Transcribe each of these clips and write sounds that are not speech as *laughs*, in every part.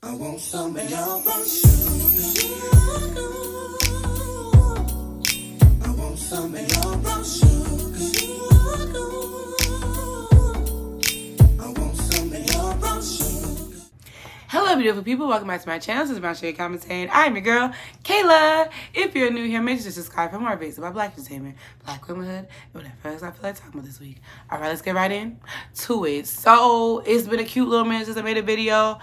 I want some of your sugar. I want some of your sugar. I want some of your sugar. Hello, beautiful people. Welcome back to my channel. This is Brown Sugar Commentating. I'm your girl, Kayla. If you're new here, make sure to subscribe for more videos about black entertainment, black womanhood, and whatever else I feel like talking about this week. All right, let's get right in to it. So, it's been a cute little minute since I made a video.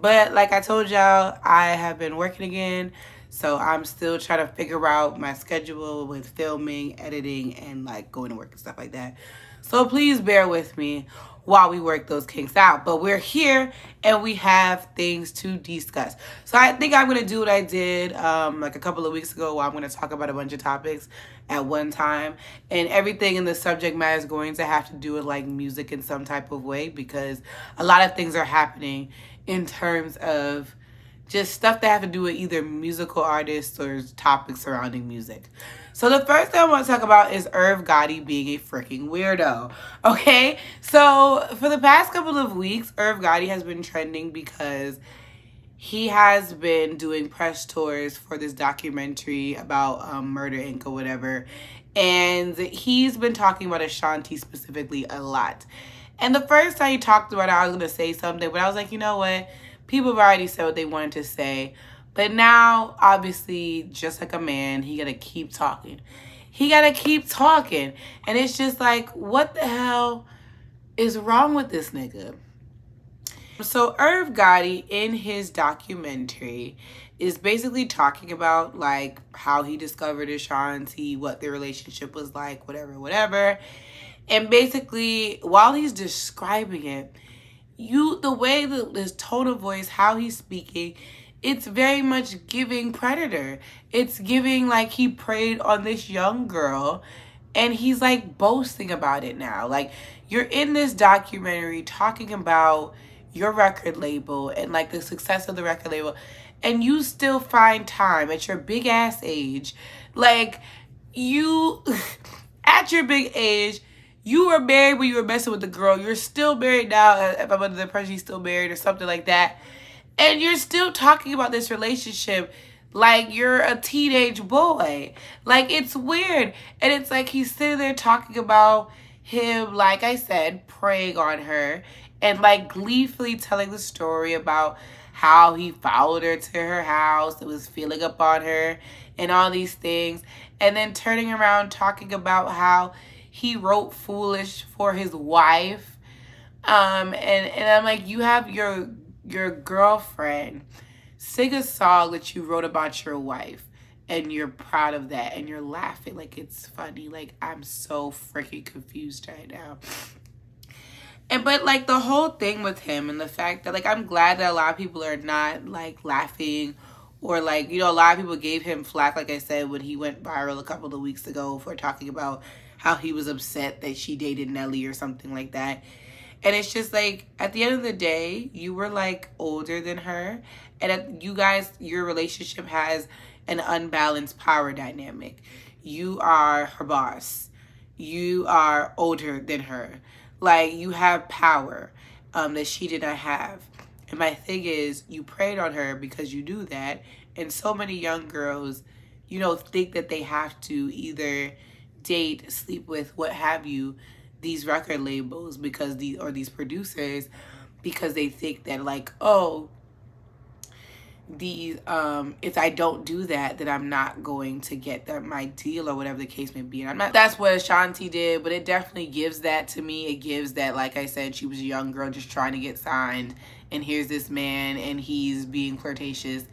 But like I told y'all, I have been working again. So I'm still trying to figure out my schedule with filming, editing, and like going to work and stuff like that. So please bear with me while we work those kinks out. But we're here and we have things to discuss. So I think I'm going to do what I did um, like a couple of weeks ago where I'm going to talk about a bunch of topics at one time. And everything in the subject matter is going to have to do with like music in some type of way because a lot of things are happening in terms of just stuff that have to do with either musical artists or topics surrounding music. So the first thing I want to talk about is Irv Gotti being a freaking weirdo. *laughs* Okay, so for the past couple of weeks, Irv Gotti has been trending because he has been doing press tours for this documentary about um, Murder Inc. or whatever, and he's been talking about Ashanti specifically a lot. And the first time he talked about it, I was going to say something, but I was like, you know what? People have already said what they wanted to say. But now, obviously, just like a man, he got to keep talking. He got to keep talking. And it's just like, what the hell is wrong with this nigga? So Irv Gotti, in his documentary, is basically talking about like how he discovered Ashanti, what their relationship was like, whatever, whatever. And basically, while he's describing it, you the way that his tone of voice, how he's speaking, it's very much giving predator. It's giving like he preyed on this young girl and he's like boasting about it now. Like you're in this documentary talking about your record label and like the success of the record label and you still find time at your big ass age like you *laughs* at your big age you were married when you were messing with the girl. You're still married now. Uh, if I'm under the impression he's still married or something like that. And you're still talking about this relationship like you're a teenage boy. Like it's weird. And it's like he's sitting there talking about him, like I said, preying on her and like gleefully telling the story about how he followed her to her house and was feeling up on her and all these things. And then turning around talking about how he wrote Foolish for his wife. Um, and, and I'm like, you have your your girlfriend sing a song that you wrote about your wife and you're proud of that and you're laughing like it's funny. Like I'm so freaking confused right now. And but like the whole thing with him and the fact that like I'm glad that a lot of people are not like laughing or like you know a lot of people gave him flack like I said when he went viral a couple of weeks ago for talking about how he was upset that she dated Nelly or something like that. And it's just like, at the end of the day, you were like older than her. And you guys, your relationship has an unbalanced power dynamic. You are her boss. You are older than her. Like, you have power um, that she did not have. And my thing is, you preyed on her because you do that. And so many young girls, you know, think that they have to either date, sleep with, what have you, these record labels because these or these producers because they think that like, oh, these um if I don't do that then I'm not going to get that my deal or whatever the case may be. And I'm not that's what Ashanti did, but it definitely gives that to me. It gives that like I said, she was a young girl just trying to get signed and here's this man and he's being flirtatious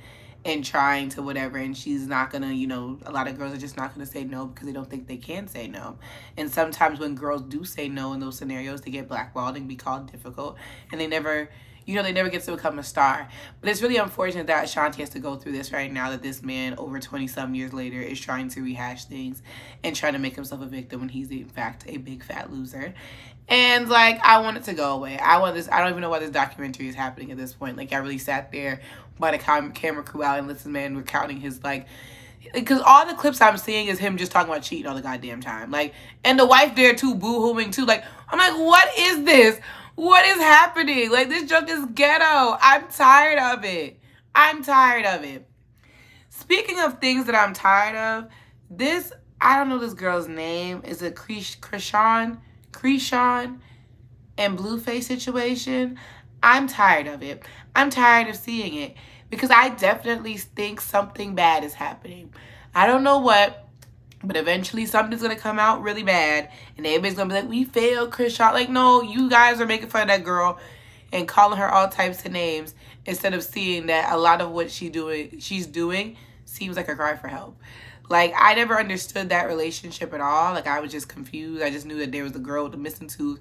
and trying to whatever and she's not gonna you know a lot of girls are just not gonna say no because they don't think they can say no. And sometimes when girls do say no in those scenarios they get blackballed and be called difficult and they never you know they never get to become a star. But it's really unfortunate that Ashanti has to go through this right now that this man over 20 some years later is trying to rehash things and trying to make himself a victim when he's in fact a big fat loser and like I want it to go away. I want this. I don't even know why this documentary is happening at this point. Like I really sat there by the cam camera crew out and listened, man, recounting his like because all the clips I'm seeing is him just talking about cheating all the goddamn time. Like, and the wife there too, boo-hooing too. Like, I'm like, what is this? What is happening? Like this joke is ghetto. I'm tired of it. I'm tired of it. Speaking of things that I'm tired of, this I don't know this girl's name. Is it Chrisean? Chrisean and Blueface situation. I'm tired of it. I'm tired of seeing it because I definitely think something bad is happening. I don't know what, but eventually something's gonna come out really bad, and everybody's gonna be like, "We failed, Chrisean." Like, no, you guys are making fun of that girl and calling her all types of names instead of seeing that a lot of what she doing, she's doing, seems like a cry for help. Like, I never understood that relationship at all. Like, I was just confused. I just knew that there was a girl with a missing tooth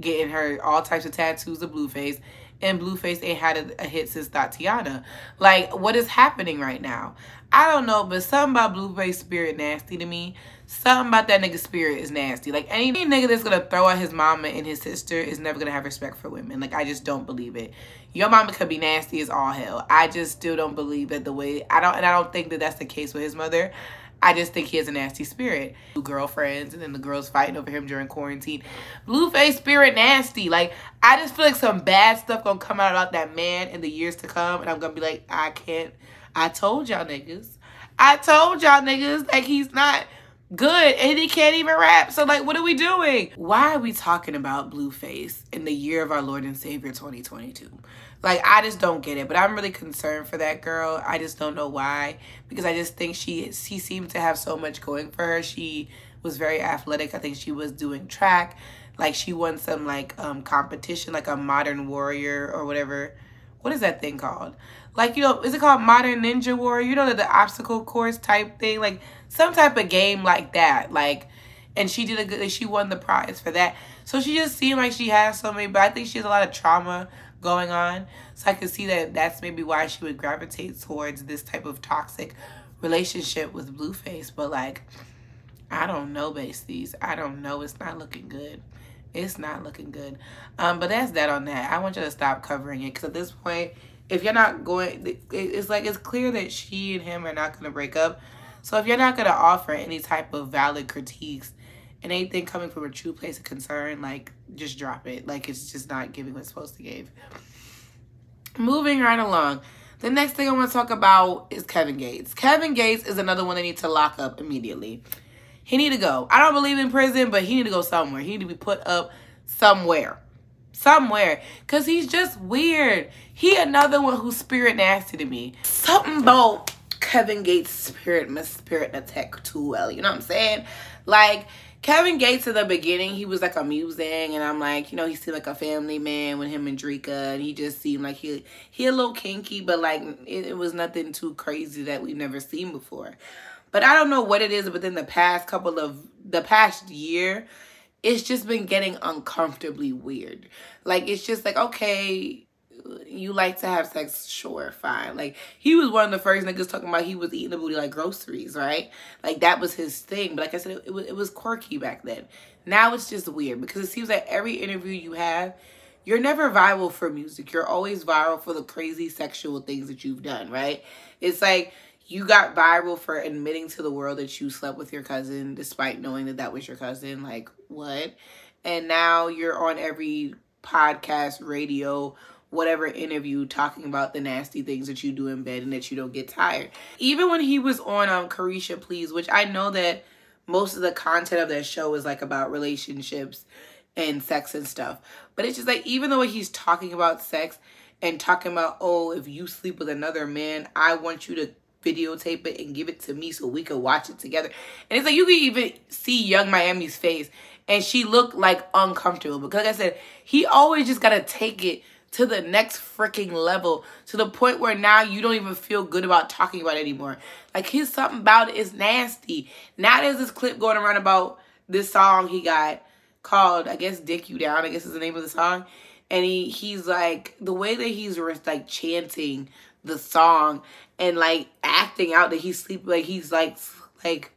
getting her all types of tattoos of Blueface and Blueface ain't had a, a hit since Thotiana. Like, what is happening right now? I don't know, but something about Blueface spirit nasty to me. Something about that nigga spirit is nasty. Like, any nigga that's gonna throw out his mama and his sister is never gonna have respect for women. Like, I just don't believe it. Your mama could be nasty as all hell. I just still don't believe that the way, I don't, and I don't think that that's the case with his mother. I just think he has a nasty spirit. Two girlfriends and then the girls fighting over him during quarantine. Blueface spirit nasty. Like, I just feel like some bad stuff gonna come out about that man in the years to come. And I'm gonna be like, I can't. I told y'all niggas. I told y'all niggas like he's not good and he can't even rap. So like, what are we doing? Why are we talking about Blueface in the year of our Lord and Savior 2022? Like, I just don't get it. But I'm really concerned for that girl. I just don't know why. Because I just think she, she seemed to have so much going for her. She was very athletic. I think she was doing track. Like, she won some, like, um, competition, like a Modern Warrior or whatever. What is that thing called? Like, you know, is it called Modern Ninja Warrior? You know, the, the obstacle course type thing? Like, some type of game like that. Like, and she did a good, she won the prize for that. So she just seemed like she has so many, but I think she has a lot of trauma going on. So I could see that that's maybe why she would gravitate towards this type of toxic relationship with Blueface. But like, I don't know, Basties. I don't know. It's not looking good. It's not looking good. Um, but that's that on that. I want you to stop covering it because at this point, if you're not going, it's like it's clear that she and him are not going to break up. So if you're not going to offer any type of valid critiques and anything coming from a true place of concern, like just drop it. Like it's just not giving what it's supposed to give. Moving right along. The next thing I want to talk about is Kevin Gates. Kevin Gates is another one that needs to lock up immediately. He need to go. I don't believe in prison, but he need to go somewhere. He need to be put up somewhere. Somewhere. Because he's just weird. He another one who's spirit nasty to me. Something about Kevin Gates' spirit, my spirit attack too well. You know what I'm saying? Like, Kevin Gates in the beginning, he was like amusing, and I'm like, you know, he seemed like a family man with him and Dreka, and he just seemed like he he a little kinky, but like it, it was nothing too crazy that we've never seen before. But I don't know what it is, but in the past couple of the past year, it's just been getting uncomfortably weird. Like it's just like okay, you like to have sex, sure, fine. Like he was one of the first niggas talking about he was eating the booty like groceries, right? Like that was his thing. But like I said, it, it was it was quirky back then. Now it's just weird because it seems like every interview you have, you're never viral for music. You're always viral for the crazy sexual things that you've done, right? It's like you got viral for admitting to the world that you slept with your cousin despite knowing that that was your cousin. Like, what? And now you're on every podcast, radio, whatever interview talking about the nasty things that you do in bed and that you don't get tired. Even when he was on um Caresha Please, which I know that most of the content of that show is like about relationships and sex and stuff. But it's just like even though he's talking about sex and talking about, oh, if you sleep with another man, I want you to videotape it and give it to me so we could watch it together. And it's like you can even see Yung Miami's face and she looked like uncomfortable because like I said, he always just gotta take it to the next freaking level to the point where now you don't even feel good about talking about it anymore. Like his something about it is nasty. Now there's this clip going around about this song he got called, I guess, Dick You Down, I guess is the name of the song. And he he's like, the way that he's like chanting the song and like acting out that he's sleep like he's like like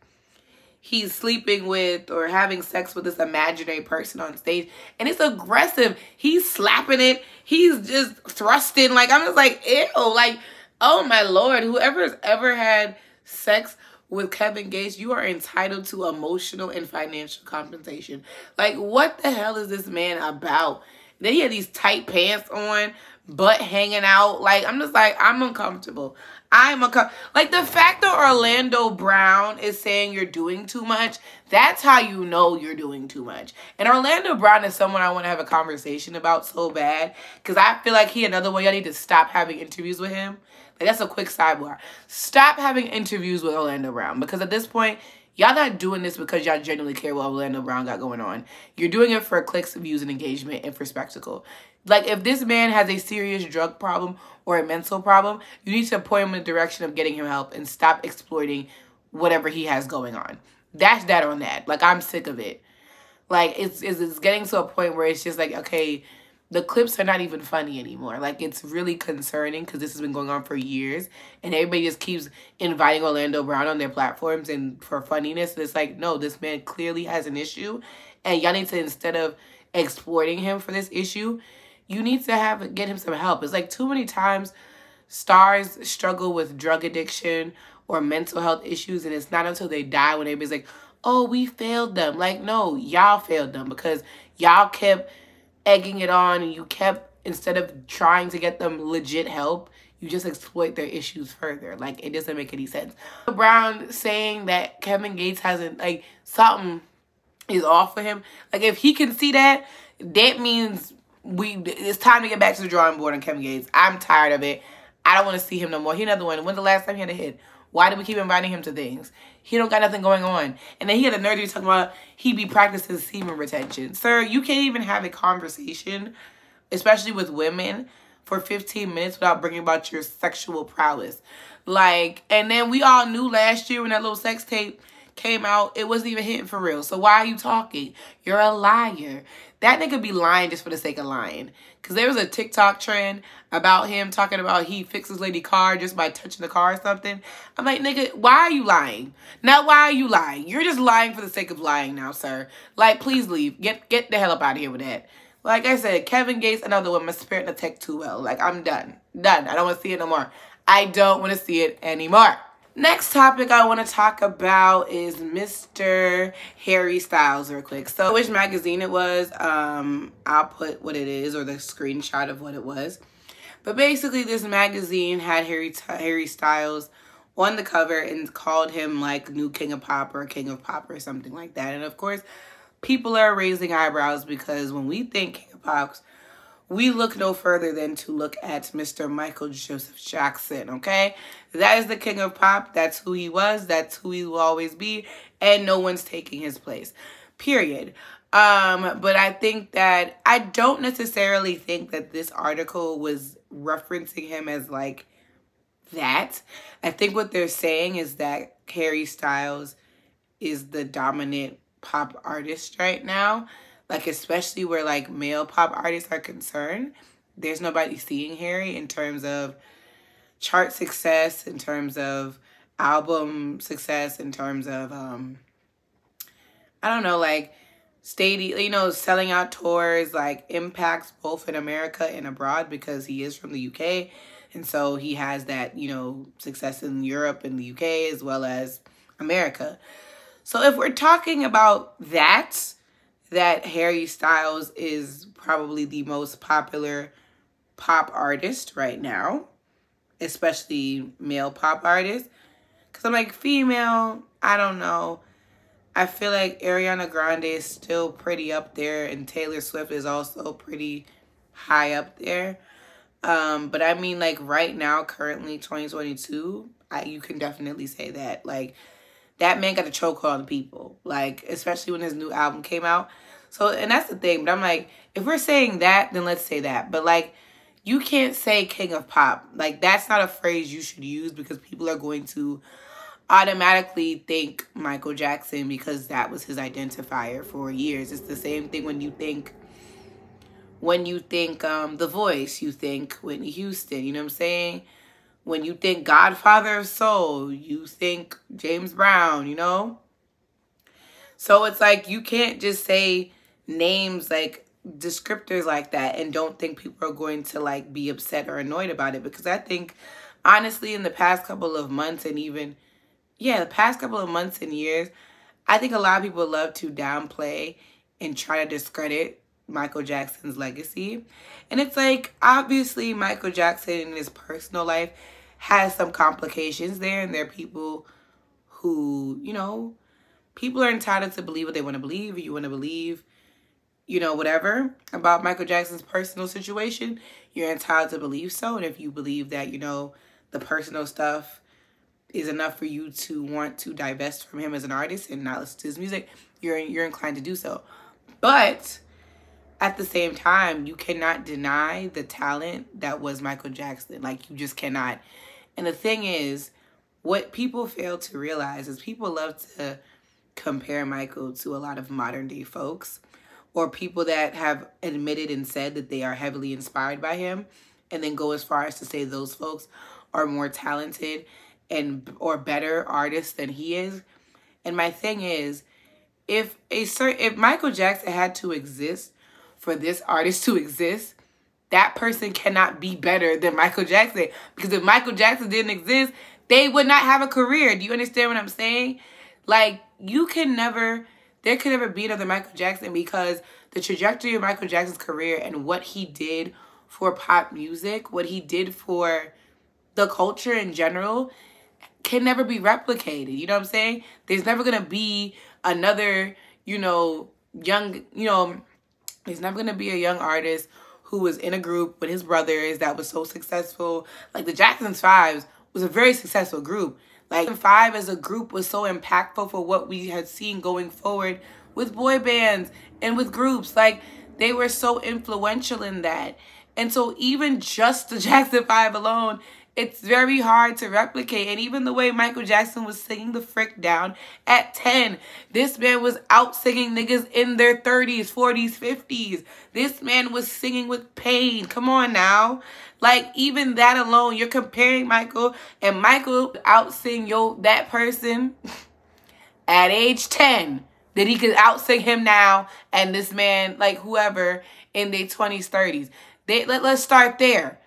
he's sleeping with or having sex with this imaginary person on stage and it's aggressive he's slapping it he's just thrusting like i'm just like ew like oh my lord whoever's ever had sex with Kevin Gates, you are entitled to emotional and financial compensation. Like, what the hell is this man about? Then he had these tight pants on, butt hanging out. Like, I'm just like, I'm uncomfortable. I'm a like the fact that Orlando Brown is saying you're doing too much. That's how you know you're doing too much. And Orlando Brown is someone I want to have a conversation about so bad because I feel like he another one. Y'all need to stop having interviews with him. Like that's a quick sidebar. Stop having interviews with Orlando Brown because at this point Y'all not doing this because y'all genuinely care what Orlando Brown got going on. You're doing it for clicks, views, and engagement and for spectacle. Like, if this man has a serious drug problem or a mental problem, you need to point him in the direction of getting him help and stop exploiting whatever he has going on. That's that on that. Like, I'm sick of it. Like, it's, it's, it's getting to a point where it's just like, okay, the clips are not even funny anymore. Like it's really concerning because this has been going on for years, and everybody just keeps inviting Orlando Brown on their platforms and for funniness. And it's like, no, this man clearly has an issue, and y'all need to instead of exploiting him for this issue, you need to have get him some help. It's like too many times stars struggle with drug addiction or mental health issues, and it's not until they die when everybody's like, oh, we failed them. Like, no, y'all failed them because y'all kept egging it on and you kept instead of trying to get them legit help you just exploit their issues further like it doesn't make any sense brown saying that kevin gates hasn't like something is off for him like if he can see that that means we it's time to get back to the drawing board on kevin gates i'm tired of it i don't want to see him no more he another one when's the last time he had a hit why do we keep inviting him to things? He don't got nothing going on. And then he had a nerd nerdy talking about he be practicing semen retention. Sir, you can't even have a conversation, especially with women, for 15 minutes without bringing about your sexual prowess. Like, and then we all knew last year when that little sex tape came out, it wasn't even hitting for real. So why are you talking? You're a liar. That nigga be lying just for the sake of lying. Because there was a TikTok trend about him talking about he fixes lady car just by touching the car or something. I'm like, nigga, why are you lying? Now, why are you lying? You're just lying for the sake of lying now, sir. Like, please leave. Get get the hell up out of here with that. Like I said, Kevin Gates, another one, my spirit tech too well. Like, I'm done. Done. I don't want to see it no more. I don't want to see it anymore. Next topic I want to talk about is Mr. Harry Styles real quick. So which magazine it was, um, I'll put what it is or the screenshot of what it was. But basically this magazine had Harry, Harry Styles on the cover and called him like new king of pop or king of pop or something like that. And of course, people are raising eyebrows because when we think king of pop, we look no further than to look at Mr. Michael Joseph Jackson, okay? That is the king of pop. That's who he was. That's who he will always be. And no one's taking his place, period. Um, but I think that I don't necessarily think that this article was referencing him as like that. I think what they're saying is that Harry Styles is the dominant pop artist right now like especially where like male pop artists are concerned, there's nobody seeing Harry in terms of chart success, in terms of album success, in terms of um I don't know, like stadium, you know, selling out tours, like impacts both in America and abroad because he is from the UK. And so he has that, you know, success in Europe and the UK as well as America. So if we're talking about that, that Harry Styles is probably the most popular pop artist right now, especially male pop artists. Because I'm like, female, I don't know. I feel like Ariana Grande is still pretty up there, and Taylor Swift is also pretty high up there. Um, but I mean, like right now, currently 2022, I, you can definitely say that. Like, that man got a choke on people. Like, especially when his new album came out. So, and that's the thing. But I'm like, if we're saying that, then let's say that. But like, you can't say king of pop. Like, that's not a phrase you should use because people are going to automatically think Michael Jackson because that was his identifier for years. It's the same thing when you think when you think um The Voice, you think Whitney Houston, you know what I'm saying? When you think Godfather of Soul, you think James Brown, you know? So it's like you can't just say names like descriptors like that and don't think people are going to like be upset or annoyed about it because I think honestly in the past couple of months and even yeah, the past couple of months and years, I think a lot of people love to downplay and try to discredit Michael Jackson's legacy. And it's like, obviously, Michael Jackson in his personal life has some complications there, and there are people who, you know, people are entitled to believe what they want to believe, you want to believe, you know, whatever about Michael Jackson's personal situation, you're entitled to believe so. And if you believe that, you know, the personal stuff is enough for you to want to divest from him as an artist and not listen to his music, you're you're inclined to do so. But at the same time, you cannot deny the talent that was Michael Jackson. Like you just cannot. And the thing is, what people fail to realize is people love to compare Michael to a lot of modern day folks or people that have admitted and said that they are heavily inspired by him and then go as far as to say those folks are more talented and or better artists than he is. And my thing is, if a certain if Michael Jackson had to exist for this artist *laughs* to exist, that person cannot be better than Michael Jackson. Because if Michael Jackson didn't exist, they would not have a career. Do you understand what I'm saying? Like, you can never, there could never be another Michael Jackson because the trajectory of Michael Jackson's career and what he did for pop music, what he did for the culture in general, can never be replicated. You know what I'm saying? There's never going to be another, you know, young, you know, there's never going to be a young artist who was in a group with his brothers that was so successful. Like the Jackson's Fives was a very successful group. Like Five as a group was so impactful for what we had seen going forward with boy bands and with groups. Like they were so influential in that. And so even just the *laughs* Jackson 5 alone it's very hard to replicate. And even the way Michael Jackson was singing the frick down at 10, this man was out singing niggas in their 30s, 40s, 50s. This man was singing with pain. Come on now. Like, even that alone, you're comparing Michael and Michael out sing yo that person *laughs* at age 10 that he could out sing him now and this man, like whoever, in their 20s, 30s. They, let, let's start there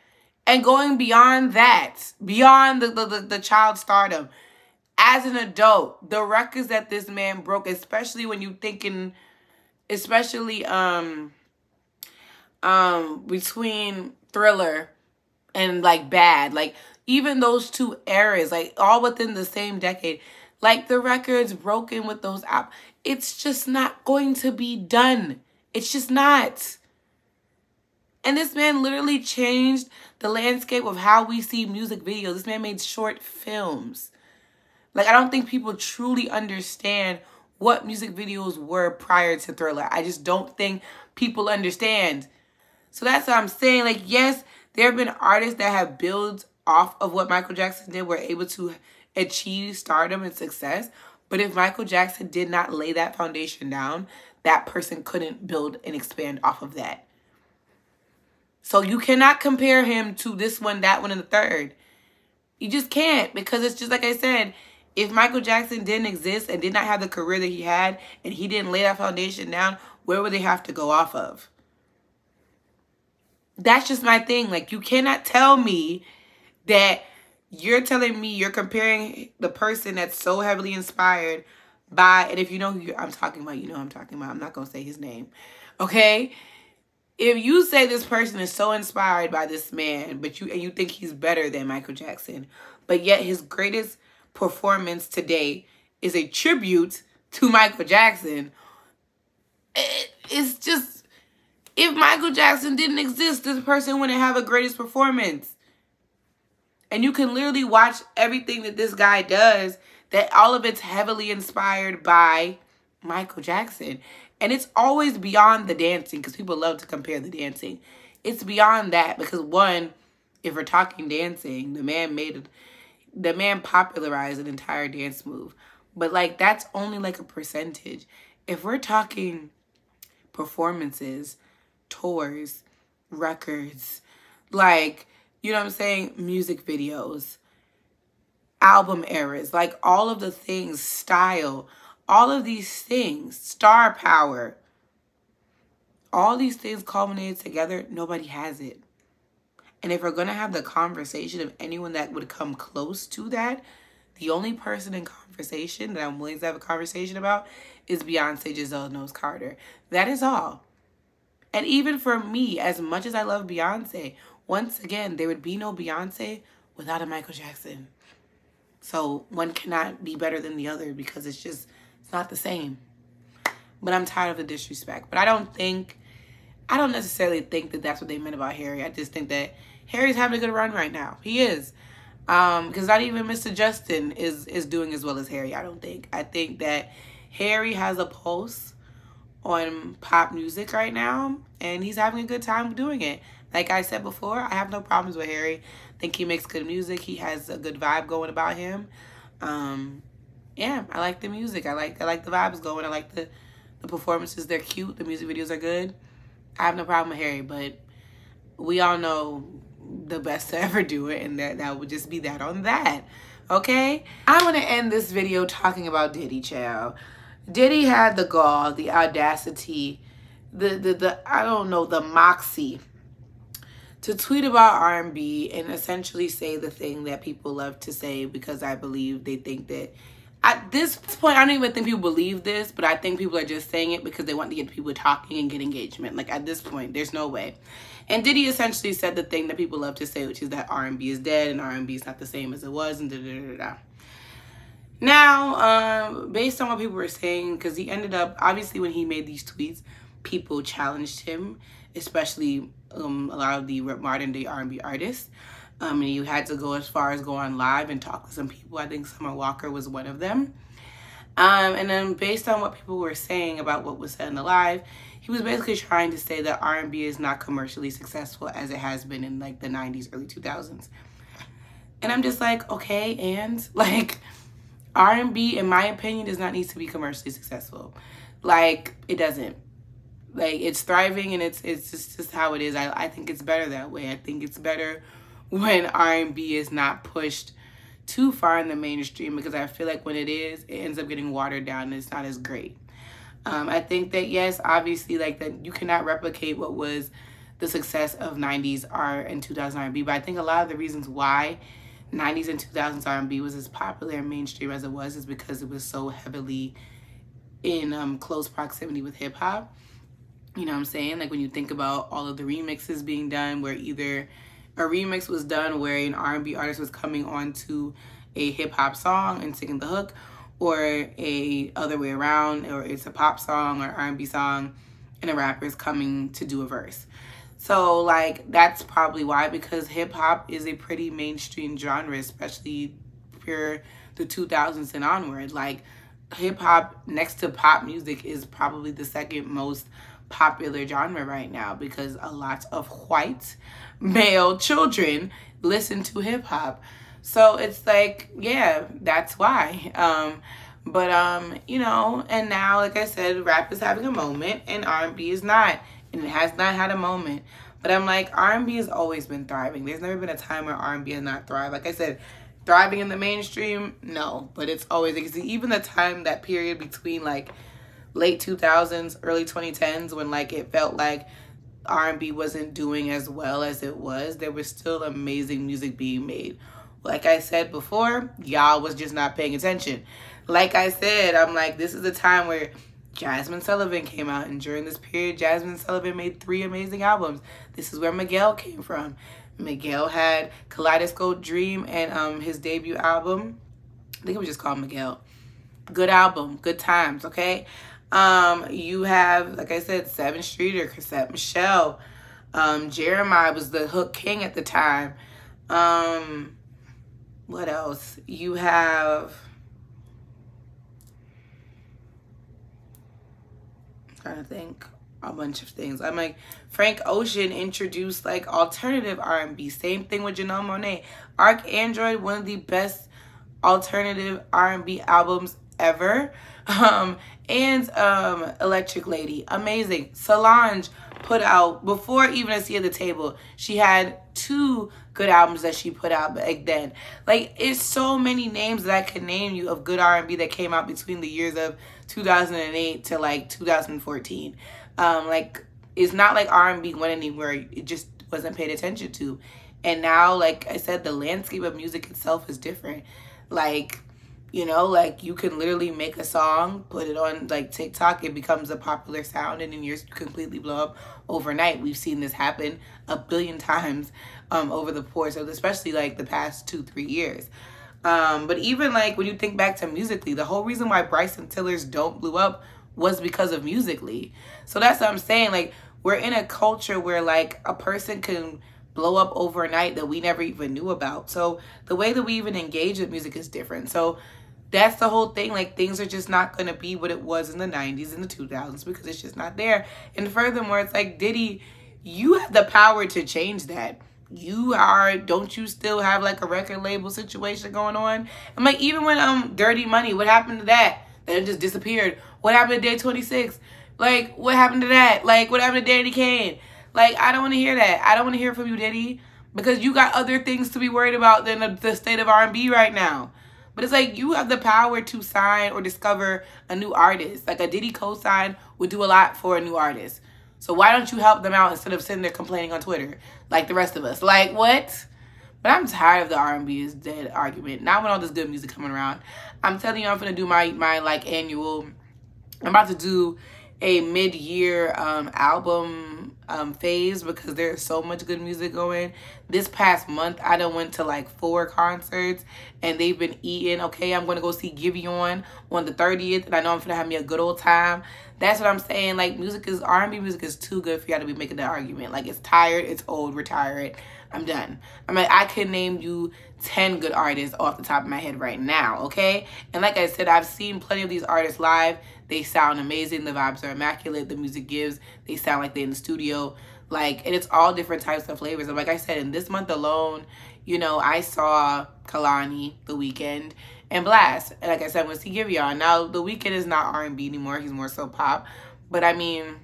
and going beyond that, beyond the, the, the, the child stardom, as an adult, the records that this man broke, especially when you thinking, especially um, um, between Thriller and like Bad, like even those two eras, like all within the same decade, like the records broken with those out, it's just not going to be done. It's just not. And this man literally changed the landscape of how we see music videos. This man made short films. Like, I don't think people truly understand what music videos were prior to Thriller. I just don't think people understand. So that's what I'm saying. Like, yes, there have been artists that have built off of what Michael Jackson did, were able to achieve stardom and success. But if Michael Jackson did not lay that foundation down, that person couldn't build and expand off of that. So you cannot compare him to this one, that one, and the third. You just can't because it's just like I said, if Michael Jackson didn't exist and did not have the career that he had and he didn't lay that foundation down, where would they have to go off of? That's just my thing. Like, you cannot tell me that you're telling me you're comparing the person that's so heavily inspired by, and if you know who I'm talking about, you know I'm talking about. I'm not going to say his name. Okay? If you say this person is so inspired by this man, but you and you think he's better than Michael Jackson, but yet his greatest performance today is a tribute to Michael Jackson, it's just if Michael Jackson didn't exist, this person wouldn't have a greatest performance. And you can literally watch everything that this guy does, that all of it's heavily inspired by Michael Jackson. And it's always beyond the dancing because people love to compare the dancing. It's beyond that because one, if we're talking dancing, the man made it, the man popularized an entire dance move. But like that's only like a percentage. If we're talking performances, tours, records, like, you know what I'm saying, music videos, album eras, like all of the things, style, all of these things, star power, all these things culminated together, nobody has it. And if we're going to have the conversation of anyone that would come close to that, the only person in conversation that I'm willing to have a conversation about is Beyonce Giselle Knowles Carter. That is all. And even for me, as much as I love Beyonce, once again, there would be no Beyonce without a Michael Jackson. So one cannot be better than the other because it's just, not the same. But I'm tired of the disrespect. But I don't think, I don't necessarily think that that's what they meant about Harry. I just think that Harry's having a good run right now. He is. Um, because not even Mr. Justin is is doing as well as Harry, I don't think. I think that Harry has a pulse on pop music right now and he's having a good time doing it. Like I said before, I have no problems with Harry. I think he makes good music. He has a good vibe going about him. Um, yeah, I like the music. I like I like the vibes going. I like the the performances. They're cute. The music videos are good. I have no problem with Harry, but we all know the best to *laughs* ever do it, and that that would just be that on that. Okay, I want to end this video talking about Diddy Chow. Diddy had the gall, the audacity, the the the I don't know the moxie to tweet about R&B and essentially say the thing that people love to say because I believe they think that at this point, I don't even think people believe this, but I think people are just saying it because they want to get people talking and get engagement. Like at this point, there's no way. And Diddy essentially said the thing that people love to say, which is that R&B is dead and R&B is not the same as it was and da da da da. Now, um, based on what people were saying, because he ended up, obviously when he made these tweets, people challenged him, especially um, a lot of the modern day R&B artists. Um, and you had to go as far as go on live and talk to some people. I think Summer Walker was one of them. Um, and then based on what people were saying about what was said in the live, he was basically trying to say that R&B is not commercially successful as it has been in like the 90s, early 2000s. And I'm just like, okay, and *laughs* like R&B, in my opinion, does not need to be commercially successful. Like, it doesn't. Like, it's thriving and it's it's just, just how it is. I, I think it's better that way. I think it's better when R&B is not pushed too far in the mainstream because I feel like when it is, it ends up getting watered down and it's not as great. Um, I think that, yes, obviously, like that you cannot replicate what was the success of 90s R and 2000 R&B, but I think a lot of the reasons why 90s and 2000s R&B was as popular and mainstream as it was is because it was so heavily in um, close proximity with hip hop. You know what I'm saying? Like when you think about all of the remixes being done where either a remix was done where an R&B artist was coming onto a hip hop song and singing the hook or a other way around or it's a pop song or R&B song and a rapper is coming to do a verse. So like that's probably why because hip hop is a pretty mainstream genre especially for the 2000s and onward like hip hop next to pop music is probably the second most popular genre right now because a lot of white male children listen to hip hop. So it's like, yeah, that's why. Um, but um, you know, and now, like I said, rap is having a moment, and R&B is not, and it has not had a moment. But I'm like, R&B has always been thriving. There's never been a time where R&B has not thrived. Like I said, thriving in the mainstream, no. But it's always even the time that period between like late 2000s, early 2010s, when like it felt like R&B wasn't doing as well as it was, there was still amazing music being made. Like I said before, y'all was just not paying attention. Like I said, I'm like, this is the time where Jazmine Sullivan came out, and during this period, Jazmine Sullivan made three amazing albums. This is where Miguel came from. Miguel had Kaleidoscope Dream and um his debut album. I think it was just called Miguel. Good album, good times, okay? Um, you have, like I said, Sevyn Streeter, Chrisette Michele. Um, Jeremiah was the hook king at the time. Um, what else? You have... I'm trying to think a bunch of things. I'm like, Frank Ocean introduced like alternative R&B. Same thing with Janelle Monet. Monáe. ArchAndroid, one of the best alternative R&B albums ever. Um, and um, Electric Lady, amazing. Solange put out, before even a seat at the table, she had two good albums that she put out back then. Like, it's so many names that I could name you of good R&B that came out between the years of 2008 to like 2014. Um, like, it's not like R&B went anywhere. It just wasn't paid attention to. And now, like I said, the landscape of music itself is different. Like, You know, like you can literally make a song, put it on like TikTok, it becomes a popular sound, and then you're completely blow up overnight. We've seen this happen a billion *laughs* times um, over the course of especially like the past two, three years. Um, but even like when you think back to Musical.ly, the whole reason why Bryson Tiller's don't blew up was because of Musical.ly. So that's what I'm saying. Like we're in a culture where like a person can blow up overnight that we never even knew about. So the way that we even engage with music is different. So that's the whole thing. Like things are just not gonna be what it was in the 90s and the 2000s because it's just not there. And furthermore, it's like Diddy, you have the power to change that. You are, don't you still have like a record label situation going on? I'm like, even when um Dirty Money, what happened to that? That it just disappeared. What happened to Day 26? Like, what happened to that? Like, what happened to Danity Kane? Like, I don't want to hear that. I don't want to hear from you, Diddy, because you got other things to be worried about than the, the state of R&B right now. But it's like you have the power to sign or discover a new artist. Like a Diddy co-sign would do a lot for a new artist. So why don't you help them out instead of sitting there complaining on Twitter like the rest of us? Like what? But I'm tired of the R&B is dead argument. Not when all this good music coming around. I'm telling you, I'm gonna do my my like annual. I'm about to do a mid-year um, album um, phase because there's so much good music going. This past month, I done went to like four concerts and they've been eating. Okay, I'm going to go see Giveon on the 30th and I know I'm going to have me a good old time. That's what I'm saying. Like music is, R&B music is too good for y'all to be making that argument. Like it's tired, it's old, retire it. I'm done. I mean, I can name you 10 good artists off the top of my head right now, okay? And like I said, I've seen plenty of these artists live. They sound amazing. The vibes are immaculate. The music gives. They sound like they're in the studio. Like, and it's all different types of flavors. And like I said, in this month alone, you know, I saw Kehlani the Weeknd and Blxst. And like I said, when he give y'all. Now, the Weeknd is not R&B anymore. He's more so pop. But I mean,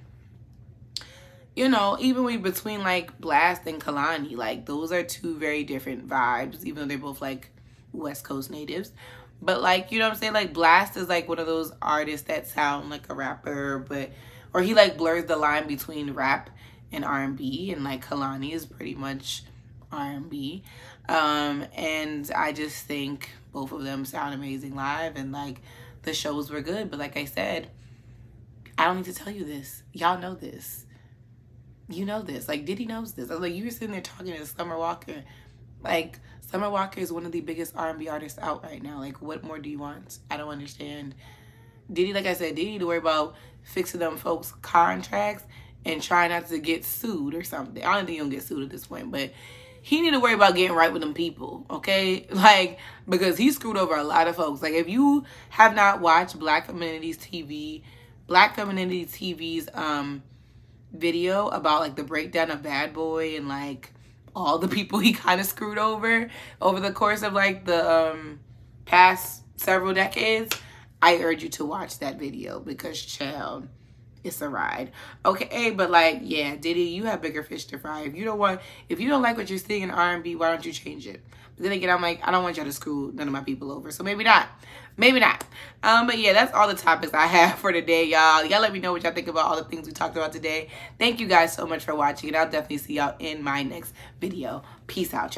you know, even we between like Blxst and Kehlani, like those are two very different vibes, even though they're both like West Coast natives. But like, you know what I'm saying? Like Blxst is like one of those artists that sound like a rapper, but or he like blurs the line between rap and R&B and like Kehlani is pretty much R&B. Um and I just think both of them sound amazing live and like the shows were good, but like I said, I don't need to tell you this. Y'all know this. You know this. Like Diddy knows this. I was like, you were sitting there talking to Summer Walker. Like Summer Walker is one of the biggest R&B artists out right now. Like, what more do you want? I don't understand. Diddy, like I said, Diddy need to worry about fixing them folks' contracts and try not to get sued or something. I don't think he'll get sued at this point, but he need to worry about getting right with them people, okay? *laughs* Like, because he screwed over a lot of folks. Like, if you have not watched Black Feminities TV, Black Feminities TV's um video about like the breakdown of Bad Boy and like all the people he kind of screwed over over the course of like the um, past several decades, I urge you to watch that video because child, it's a ride. Okay, but like, yeah, Diddy, you have bigger fish to fry. If you don't want, if you don't like what you're seeing in R&B, why don't you change it? But then again, I'm like, I don't want y'all to screw none of my people over. So maybe not. Maybe not. Um, but yeah, that's all the topics I have for today, y'all. Y'all let me know what y'all think about all the things we talked about today. Thank you guys so much for watching. And I'll definitely see y'all in my next video. Peace out, y'all.